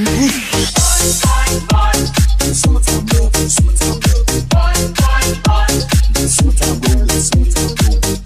Summertime rolling, summertime rolling, summertime rolling.